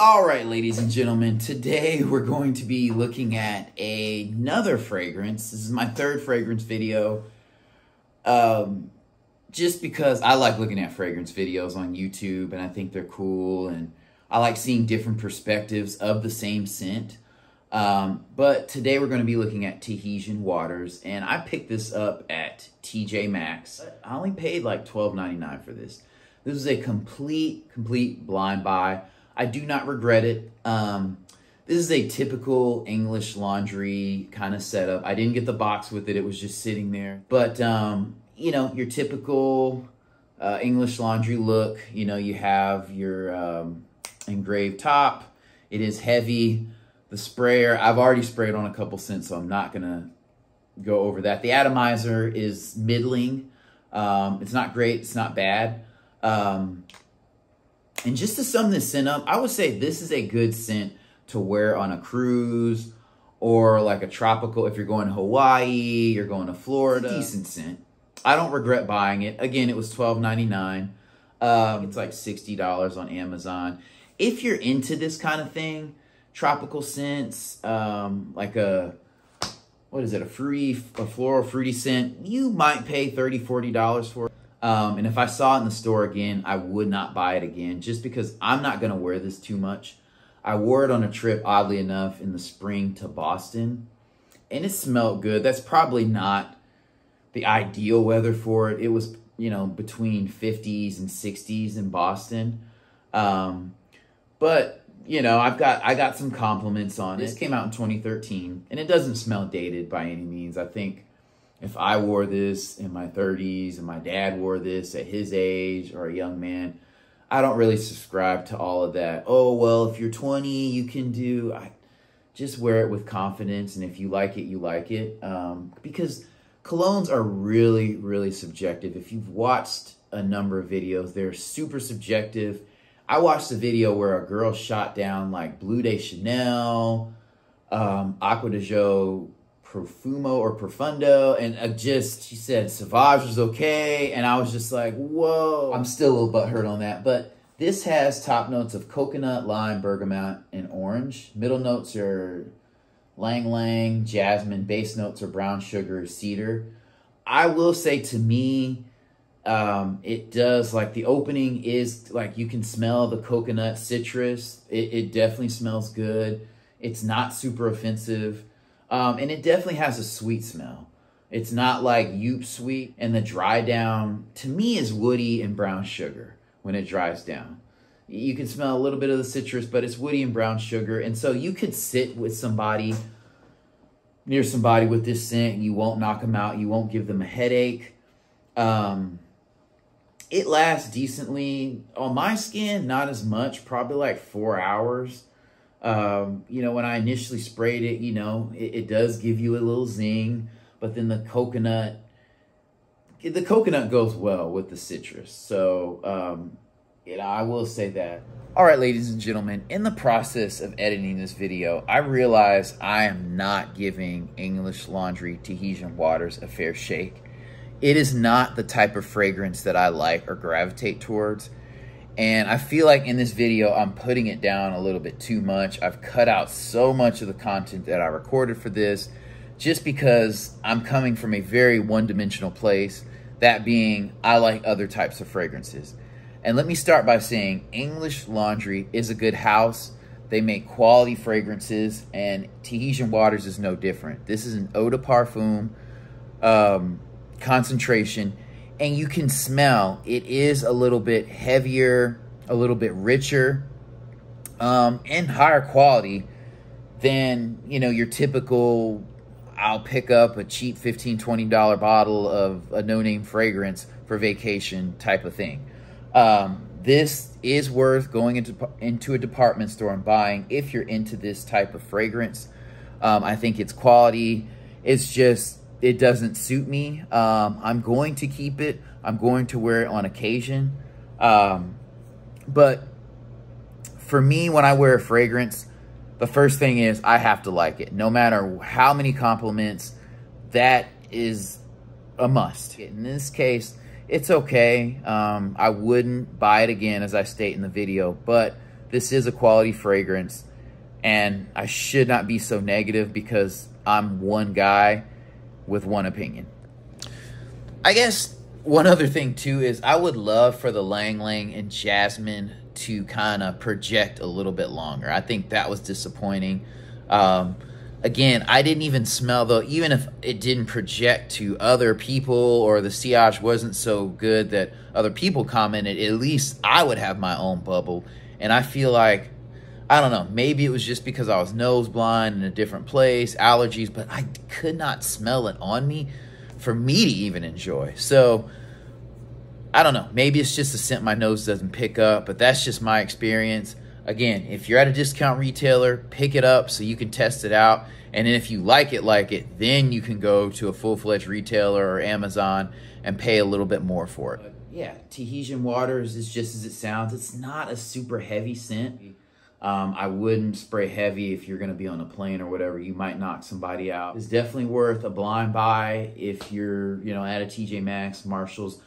All right, ladies and gentlemen, today we're going to be looking at another fragrance. This is my third fragrance video. Um, just because I like looking at fragrance videos on YouTube and I think they're cool and I like seeing different perspectives of the same scent. Um, but today we're going to be looking at Tahitian Waters and I picked this up at TJ Maxx. I only paid like $12.99 for this. This is a complete, complete blind buy. I do not regret it. Um, this is a typical English laundry kind of setup. I didn't get the box with it. It was just sitting there. But, um, you know, your typical uh, English laundry look. You know, you have your um, engraved top. It is heavy. The sprayer, I've already sprayed on a couple scents, so I'm not going to go over that. The atomizer is middling. Um, it's not great. It's not bad. Um, and just to sum this scent up, I would say this is a good scent to wear on a cruise or like a tropical, if you're going to Hawaii, you're going to Florida. Decent scent. I don't regret buying it. Again, it was $12.99. Um, it's like $60 on Amazon. If you're into this kind of thing, tropical scents, um, like a, what is it, a fruity, a floral fruity scent, you might pay $30, $40 for it. Um, and if I saw it in the store again, I would not buy it again just because I'm not going to wear this too much. I wore it on a trip, oddly enough, in the spring to Boston, and it smelled good. That's probably not the ideal weather for it. It was, you know, between 50s and 60s in Boston. Um, but, you know, I've got I got some compliments on it. This came out in 2013, and it doesn't smell dated by any means. I think if I wore this in my 30s and my dad wore this at his age or a young man, I don't really subscribe to all of that. Oh, well, if you're 20, you can do. I just wear it with confidence, and if you like it, you like it. Um, because colognes are really, really subjective. If you've watched a number of videos, they're super subjective. I watched a video where a girl shot down like Bleu de Chanel, um, Acqua di Gio Profumo or Profondo, and uh, just she said Savage was okay, and I was just like, whoa. I'm still a little butthurt on that, but this has top notes of coconut, lime, bergamot, and orange. Middle notes are lang lang, jasmine. Base notes are brown sugar, cedar. I will say to me, um, it does like the opening is like you can smell the coconut citrus. It, it definitely smells good. It's not super offensive. Um, and it definitely has a sweet smell. It's not like Joop sweet. And the dry down, to me, is woody and brown sugar when it dries down. You can smell a little bit of the citrus, but it's woody and brown sugar. And so you could sit with somebody, near somebody with this scent. You won't knock them out. You won't give them a headache. Um, it lasts decently. On my skin, not as much, probably like four hours. Um, you know, when I initially sprayed it, you know, it, it, does give you a little zing, but then the coconut, the coconut goes well with the citrus. So, um, you know, I will say that. All right, ladies and gentlemen, in the process of editing this video, I realize I am not giving English Laundry Tahitian Waters a fair shake. It is not the type of fragrance that I like or gravitate towards. And I feel like in this video, I'm putting it down a little bit too much. I've cut out so much of the content that I recorded for this just because I'm coming from a very one-dimensional place, that being I like other types of fragrances. And let me start by saying English Laundry is a good house. They make quality fragrances, and Tahitian Waters is no different. This is an eau de parfum um, concentration and you can smell it is a little bit heavier, a little bit richer, um, and higher quality than, you know, your typical, I'll pick up a cheap $15, $20 bottle of a no-name fragrance for vacation type of thing. Um, this is worth going into, into a department store and buying if you're into this type of fragrance. Um, I think it's quality. It's just it doesn't suit me. Um, I'm going to keep it. I'm going to wear it on occasion. Um, but for me, when I wear a fragrance, the first thing is I have to like it. No matter how many compliments, that is a must. In this case, it's okay. Um, I wouldn't buy it again, as I state in the video. But this is a quality fragrance and I should not be so negative because I'm one guy with one opinion. I guess one other thing too is I would love for the Lang Lang and Jasmine to kind of project a little bit longer. I think that was disappointing. Um, again, I didn't even smell though, even if it didn't project to other people or the sillage wasn't so good that other people commented, at least I would have my own bubble. And I feel like, I don't know, maybe it was just because I was nose blind in a different place, allergies, but I could not smell it on me for me to even enjoy. So, I don't know. Maybe it's just a scent my nose doesn't pick up, but that's just my experience. Again, if you're at a discount retailer, pick it up so you can test it out. And then if you like it, like it, then you can go to a full-fledged retailer or Amazon and pay a little bit more for it. Yeah, Tahitian Waters is just as it sounds. It's not a super heavy scent. Um, I wouldn't spray heavy if you're going to be on a plane or whatever. You might knock somebody out. It's definitely worth a blind buy if you're, you know, at a TJ Maxx, Marshalls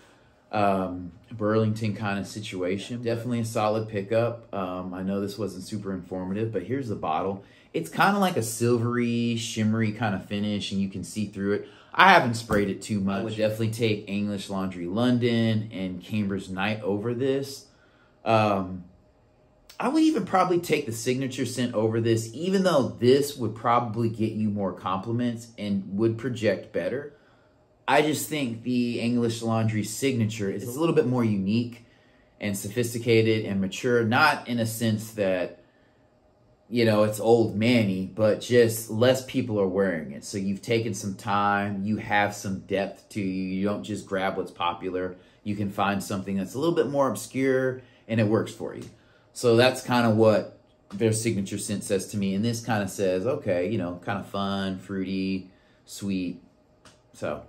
um, Burlington kind of situation. Definitely a solid pickup. Um, I know this wasn't super informative, but here's the bottle. It's kind of like a silvery, shimmery kind of finish, and you can see through it. I haven't sprayed it too much. I would definitely take English Laundry London and Cambridge Night over this. Um, I would even probably take the signature scent over this, even though this would probably get you more compliments and would project better. I just think the English Laundry signature is a little bit more unique and sophisticated and mature, not in a sense that you know, it's old manny, but just less people are wearing it. So you've taken some time, you have some depth to you. You don't just grab what's popular. You can find something that's a little bit more obscure and it works for you. So that's kind of what their signature scent says to me. And this kind of says, okay, you know, kind of fun, fruity, sweet. So